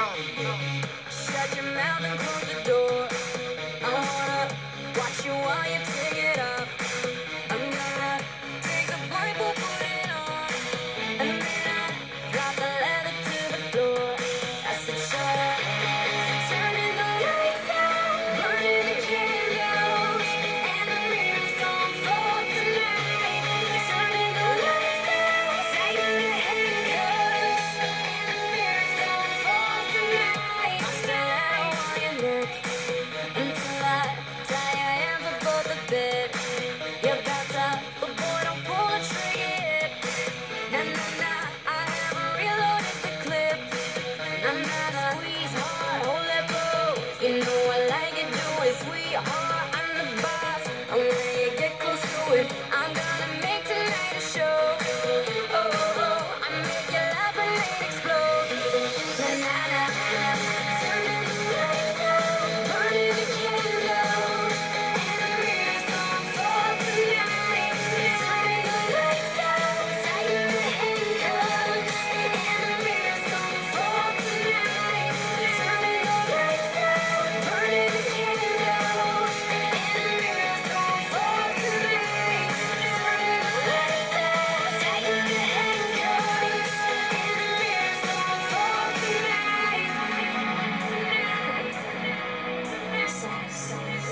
Shut your mouth and close the door. I wanna.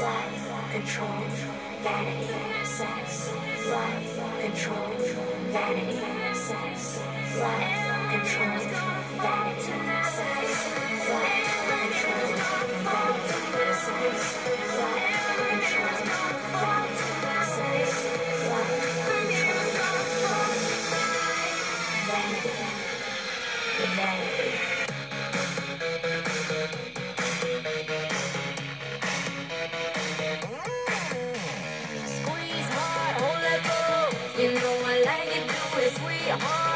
love, control, vanity, sex, love, control, vanity, sex, love, control. Wow.